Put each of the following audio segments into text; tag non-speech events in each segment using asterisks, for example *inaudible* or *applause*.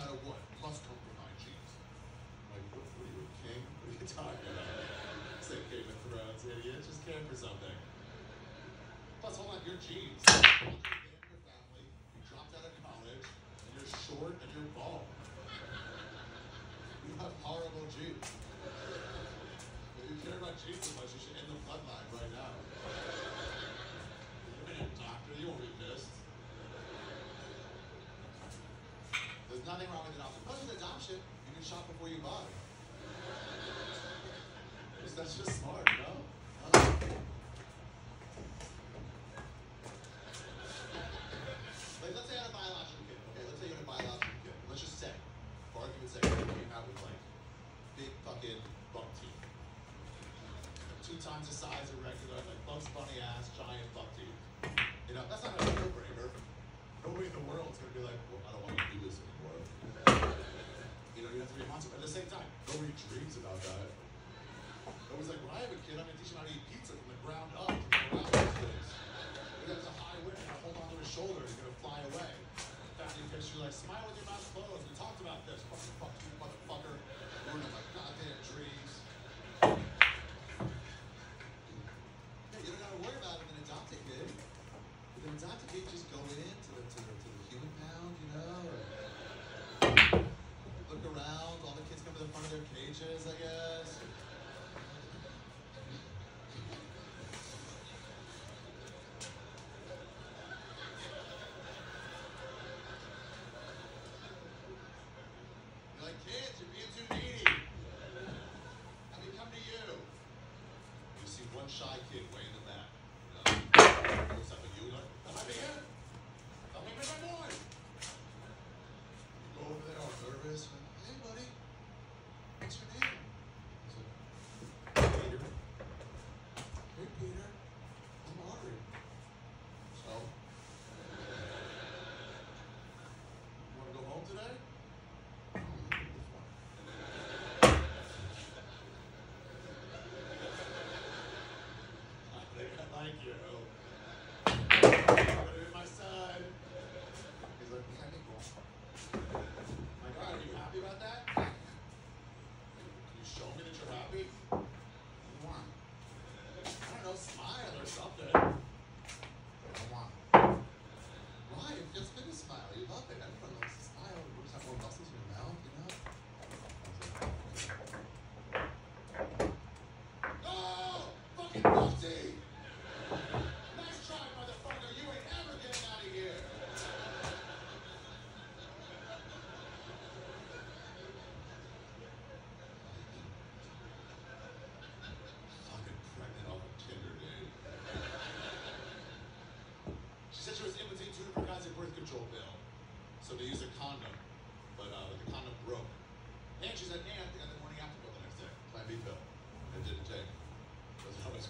matter what, must come from my genes. Like, what, are you, a king? What are you talking about? Say Game of Thrones, idiot. Just came for something. Plus, hold on, your genes. your family, you dropped out of college, and you're short and you're bald. You have horrible genes. But you care about genes as much nothing wrong with adoption. Plus with adoption, you can shop before you buy. *laughs* That's just person how to eat pizza from the ground up. Wow, has a high wind, I hold onto his shoulder, he's gonna fly away. Fatty Fish, you're like, smile with your mouth closed. We talked about this, motherfucker, you motherfucker. Ruined my goddamn dreams. Hey, you don't gotta worry about it with an adopted kid. With an adopted kid, just go in to the, to the, to the human pound, you know? Look around, all the kids come to the front of their cages, I guess.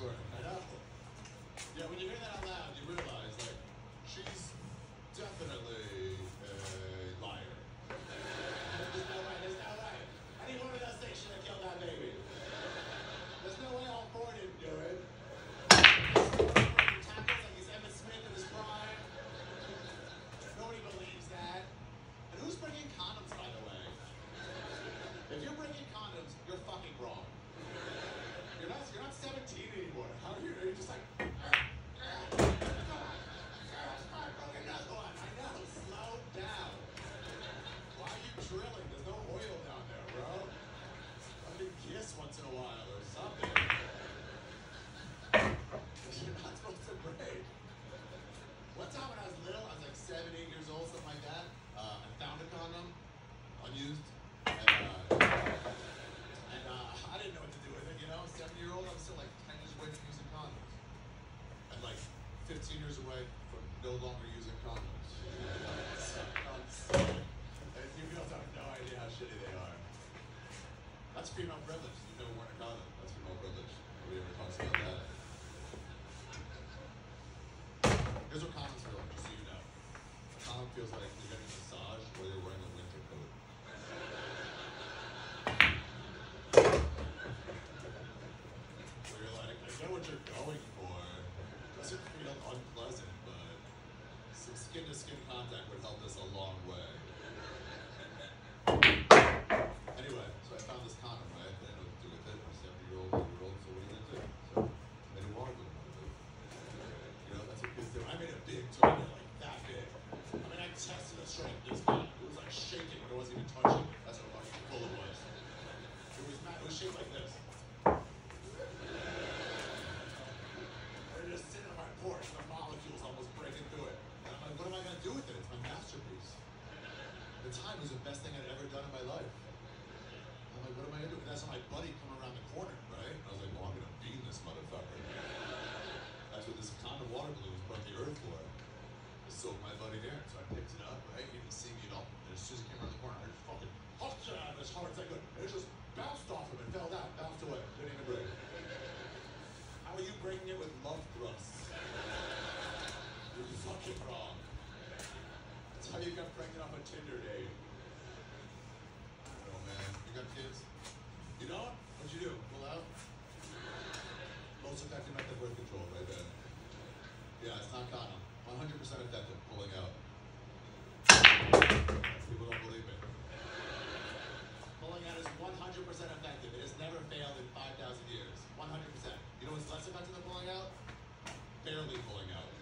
Yeah, when you hear that out loud, you realize, like, she's definitely 15 years away from no longer using condoms. and you girls have no idea how shitty they are. That's female privilege. You've never worn a condom. That's female privilege. Nobody ever talks about that. Here's what condoms feel like, just so you know. A condom feels like I that's my buddy come around the corner, right? I was like, well, I'm gonna beam this motherfucker. That's what this condom water balloon was brought the earth for. I soaked my buddy there, so I picked it up, right? He didn't see me at all. And as soon as it came around the corner, I just fucking huffed it out as hard as I could. And it just bounced off him and fell down, bounced away. Didn't even break. How are you breaking it with love thrusts? You're fucking wrong. That's how you got pregnant off a Tinder date. I don't know, man. You got kids? You don't? What'd you do? Pull out? Most effective method of birth control, right there. Yeah, it's not condom. 100% effective pulling out. People don't believe me. Pulling out is 100% effective. It has never failed in 5,000 years. 100%. You know what's less effective than pulling out? Barely pulling out.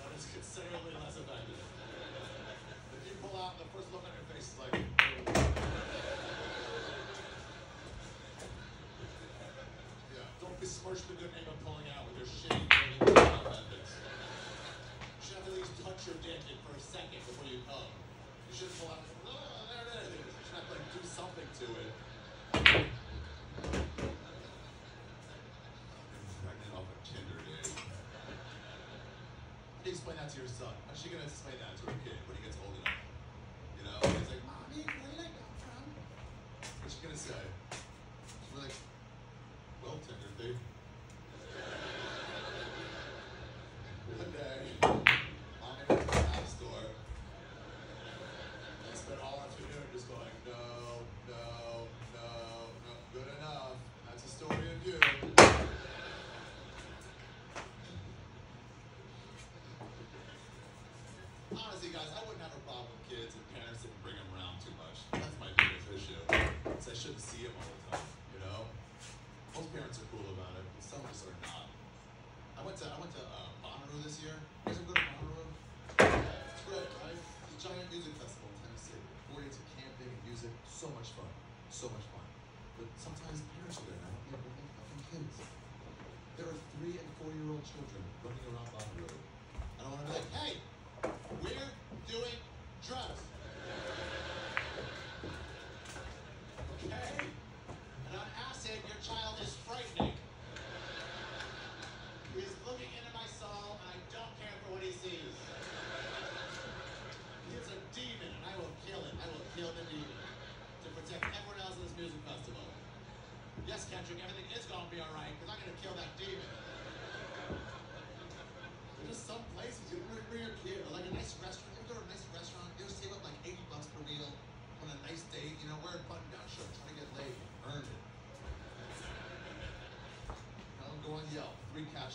That is considerably less effective. If you pull out, the first look on your face is like, yeah, don't besmirch the good name of pulling out with your shitty methods. You should have to at least touch your dick in for a second before you come. You shouldn't pull out, oh, there it is. You should have to like do something to it. Pregnant off a Tinder date. How do you explain that to your son? How's she gonna explain that to her kid when he gets old enough? You know, he's like, "Mommy, where did I come from?" What's she gonna say?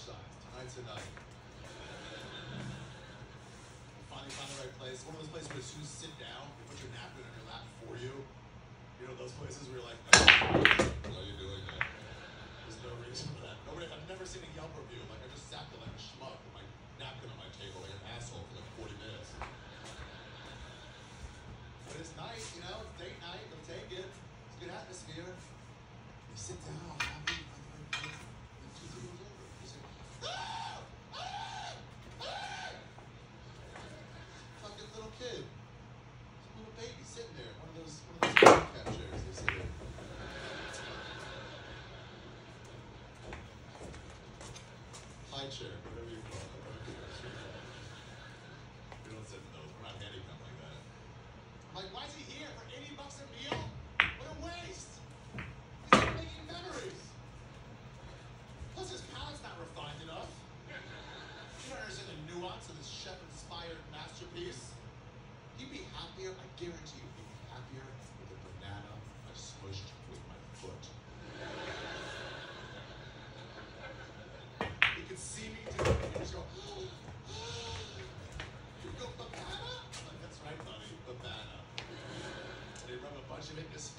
Tonight's the night. Finally find the right place. One of those places where as soon as you sit down, they put your napkin on your lap for you. You know, those places where you're like, what are you doing there? There's no reason for that. Nobody, I've never seen a Yelp review. Like, I just sat there like a schmuck with my napkin on my table like an asshole for like 40 minutes. But it's nice, you know, it's date night, they'll take it. It's a good atmosphere. You sit down, High whatever you call it. We don't in those. We're not handicapped like that. I'm like, why is he here for 80 bucks a meal? What a waste! He's making memories. Plus, his palate's not refined enough. You don't understand the nuance of this chef-inspired masterpiece. He'd be happier, I guarantee you, he'd be happier with a banana I smushed with my foot. He could see me do it and just go, you go, banana? I'm like, that's right, buddy, banana. And he'd rub a bunch of it in his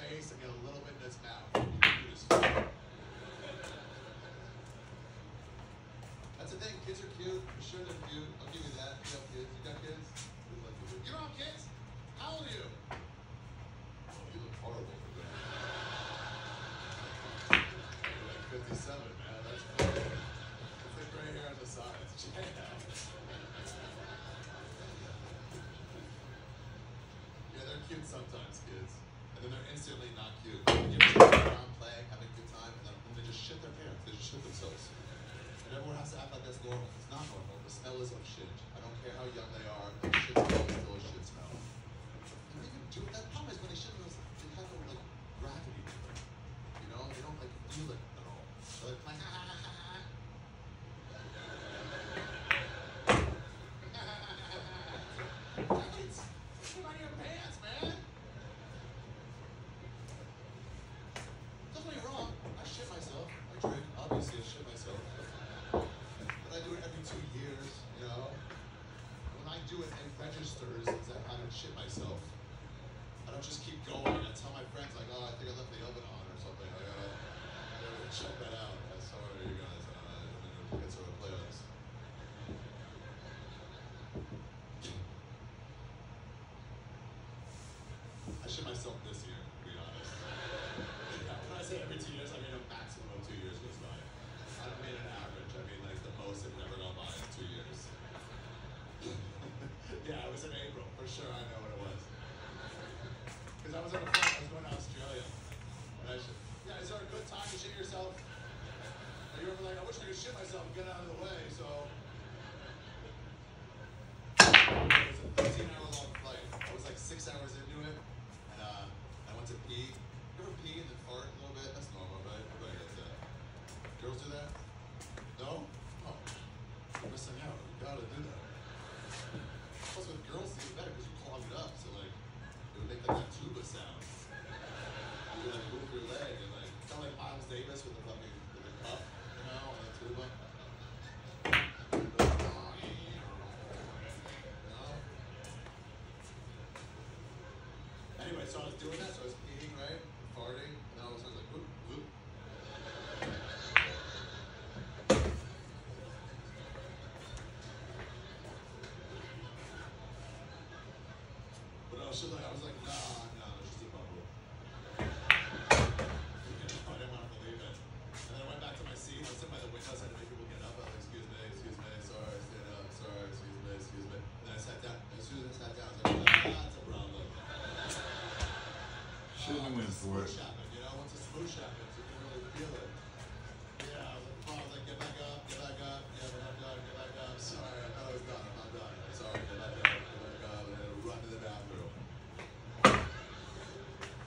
You have kids? Are cute. Sure, they're cute. I'll give you that. You got kids? Who like you? You don't have kids? How old are you? Oh, you look horrible for that. You're like 57, man. That's funny. It's like gray hair on the sides. *laughs* Yeah, they're cute sometimes, kids. And then they're instantly not cute. You ever see them around playing, having a good time, and then they just shit their pants. They just shit themselves. And everyone has to act like that's normal. It's not normal. The smell is of shit. I don't care how young they are. The shit smell is still a shit smell. And They don't do it. That problem is when they shit themselves, they have no like gravity. to them. You know, they don't like feel it at all. They're like playing ha ha ha ha ha. Kids, put on your pants, man. Don't get me wrong. I shit myself. I drink. Obviously, I shit myself. But I do it every two years, you know? When I do it, it registers as I haven't shit myself. I don't just keep going. I tell my friends, like, oh, I think I left the oven on or something. I gotta, I gotta check that out. I'm sorry, you guys. I'm gonna get to a playlist. I shit myself this year, to be honest. When I say every two years, I mean a maximum of two years goes by. I don't mean an average. I mean like the most have never gone by in two years. yeah, it was in April for sure. I know what it was. Because I was on a flight. I was going to Australia. And I should, yeah, is there a good time to shit yourself? And you were like, I wish I could shit myself and get out of the way. So it was a 13 hour long flight. I was like six hours into it, and uh, I went to pee. You ever pee and then fart a little bit? That's normal, right? Everybody does that. Girls do that? No? Oh, you're missing out. You gotta do that. Plus, with girls, it's even better because you clog it up. So, like, it would make like that tuba sound. You would like move your leg and like, kind of like Miles Davis with the fucking with the cup, you know, and the tuba. You know? Anyway, so I was doing that, so I was peeing, right? Farting, and then all of a sudden I was like, whoop, whoop. But I was just like, I was like, nah, nah, it's just a bubble. You know, I didn't want to believe it. And then I went back to my seat, I was sitting by the window, so I had to make people get up. I was like, excuse me, excuse me, sorry, stand up, sorry, excuse me, excuse me. And then I sat down. As soon as I sat down, I was like, ah, that's a problem. Shouldn't have went for it. Happen, you know, once a smoosh happens, you can really feel it. Yeah, I was like, I was like, get back up, get back up, yeah, but I'm done, get back up. Sorry, I thought I was done, I'm done. I'm sorry, get back up, get back up, and then run to the bathroom.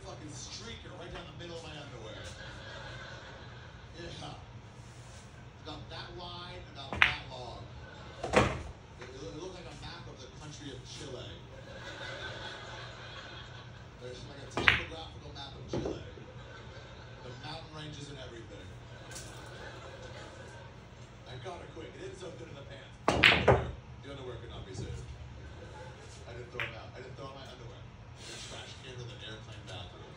Fucking streaker right down the middle of my underwear. Yeah. About that wide, about that long. It, it looked like a map of the country of Chile. There's like a topographical map of Chile. The mountain ranges and everything. I got it quick. It is so good in the underwear could not be saved. I didn't throw them out. I didn't throw out my underwear. In the trash can in the airplane bathroom.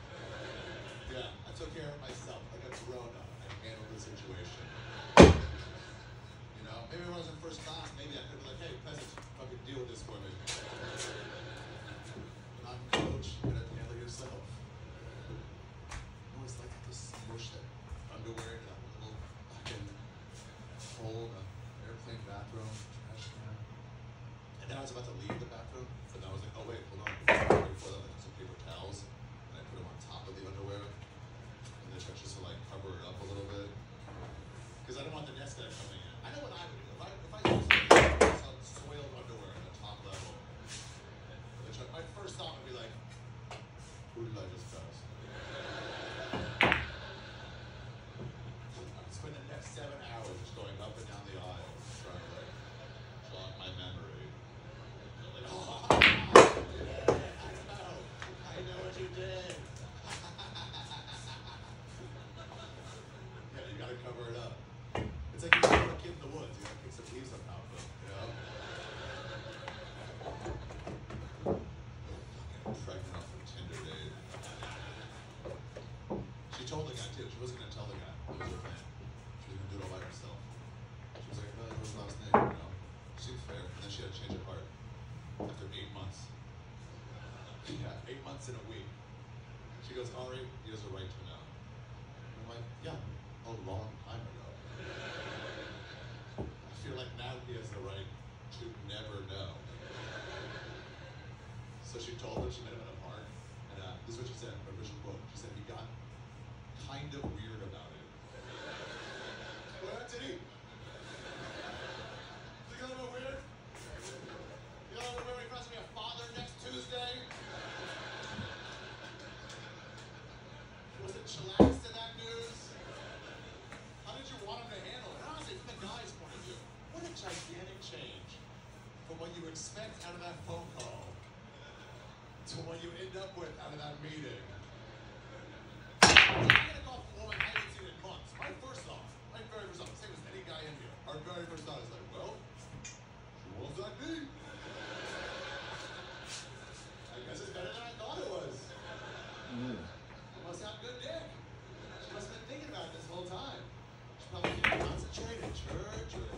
Yeah, I took care of myself. Like a grown up. I handled the situation. You know, maybe when I was in first class, maybe I could be like, hey, peasant, fucking deal with this for me. But I'm coach. You gotta handle yourself. I always like to smush that underwear in that little fucking hole in the airplane bathroom, trash can. And then I was about to leave the bathroom, but then I was like, oh wait, hold on. Before that, I took some paper towels and I put them on top of the underwear. And then just to like cover it up a little bit. Because I don't want the next guy coming in. I know what I would do. If I if I use some soiled underwear at the top level, the thought would be like, who did I just pass? I would spend the next seven hours just going up and down the aisle trying to like jog my memory. Like, oh, yeah, I know. I know what you did. yeah, you gotta cover it up. It's like you throw a kid in the woods. You gotta *laughs* eight months in a week. She goes, Ari, he has a right to know. I'm like, yeah, a long time ago. *laughs* I feel like now he has the right to never know. So she told him, she met him at a park, and uh, this is what she said, in her original book. She said, he got kind of weird about it. What did he? Expect out of that phone call to what you end up with out of that meeting. I'm gonna call a woman I haven't seen in months. My first thought, my very first thought, same as any guy in here, our very first thought is like, well, she wants that me. I guess it's better than I thought it was. Mm. She must have good dick. She must have been thinking about it this whole time. She probably can't church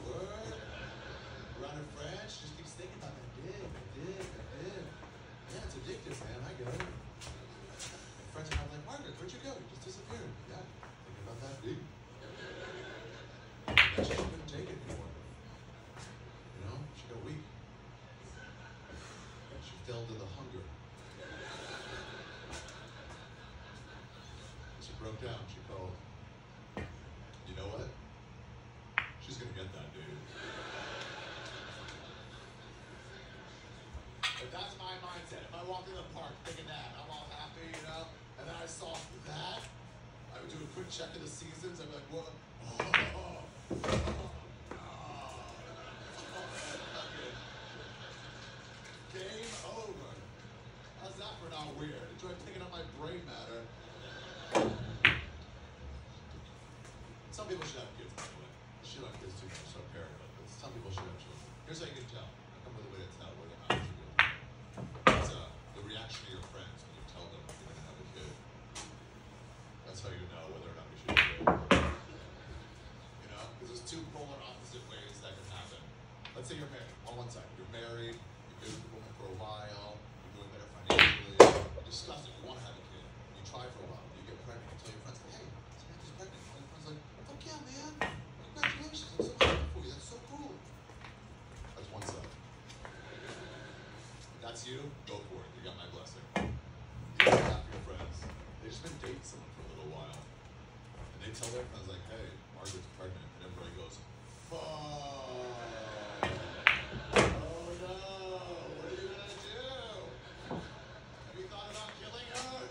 addictive, man. I. And friends are like, Margaret, where'd you go? You just disappeared. Yeah, thinking about that dude. She couldn't take it anymore. You know, she got weak. She fell to the hunger. She broke down. She called. You know what? She's gonna get that dude. But that's my mindset. If I walk in the park thinking that, I'm all happy, you know, and then I saw that, I would do a quick check of the seasons. I'd be like, what? Oh, oh, oh, Game over. How's that for not weird? Enjoy picking up my brain matter. Some people should have kids, by the way. You should have kids too much, so paranoid. But some people should have children. Here's how you can tell. I come with a way to tell whether how much you do. It's uh, the reaction of your friends when you tell them you're going to have a kid. That's how you know whether or not you should do it. You know? Because there's two polar opposite ways that can happen. Let's say you're married. On one side, you're married, you've been with the woman for a while, you're doing better financially, you discuss it, you want to have a kid. You try for a while, you get pregnant, you tell your friends, hey, Samantha's pregnant. And your friend's like, fuck yeah, man. Congratulations, I'm so happy for you. That's so cool. That's one side. If that's you, go for it. You got my blessing. The other half of your friends, they've just been dating someone for a little while. And they tell their friends, like, hey, Margaret's pregnant. And everybody goes, fuck. Oh no, what are you gonna do? Have you thought about killing her?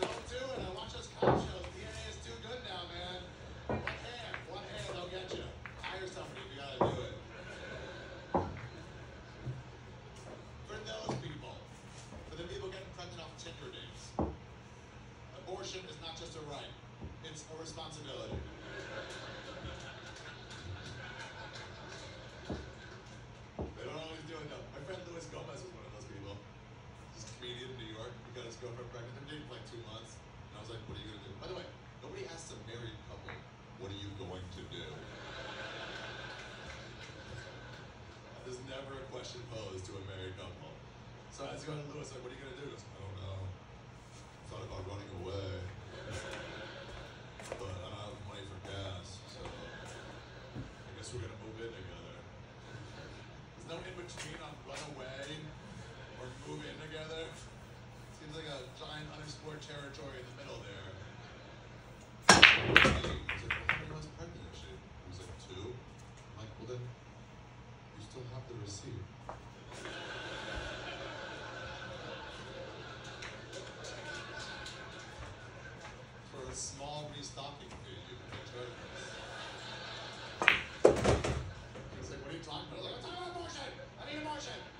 Don't do it. I watch those cop shows. DNA is too good now, man. One hand, one hand, they'll get you. Hire somebody if you gotta do it. For those people, for the people getting pregnant off Tinder dates, abortion is not just a right, it's a responsibility. They don't always do it though. My friend Luis Gomez was one of those people. He's a comedian in New York. He got his girlfriend pregnant. They're dating for like two months. And I was like, what are you gonna do? By the way, nobody asks a married couple, what are you going to do? There's never a question posed to a married couple. So I was going to Luis, like, what are you gonna do? He goes, I don't know. Thought about running away. But I don't have money for gas, so I we're gonna move in together. There's no in between on run away or move in together. Seems like a giant unexplored territory in the middle there. He was like, was like, two. I'm like, well then, you still have the receipt. For a small restocking fee. He's like, what are you talking about? I was like, I'm talking about abortion! I need abortion! He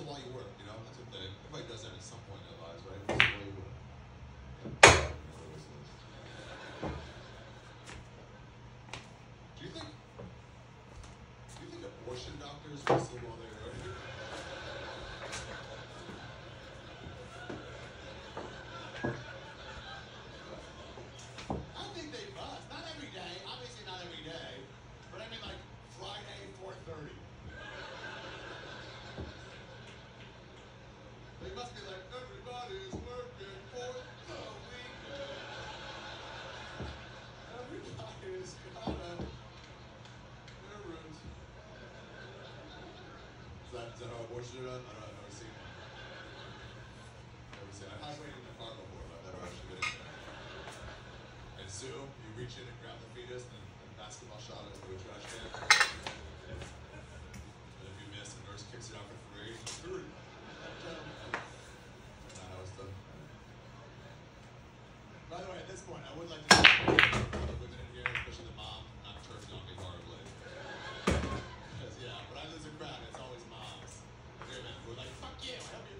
While you work, you know? That's what they, everybody does that at some point in their lives, right? While you work. Do you think, do you think abortion doctors whistle while they that how abortion done? I don't know, I've never seen it. I've never seen it. I have waited in the car before, but I've never actually been in there. And Zoom, you reach in and grab the fetus, and the basketball shot into a trash can. And if you miss, the nurse kicks it out for three. Three. By the way, at this point, I would like to. Yeah,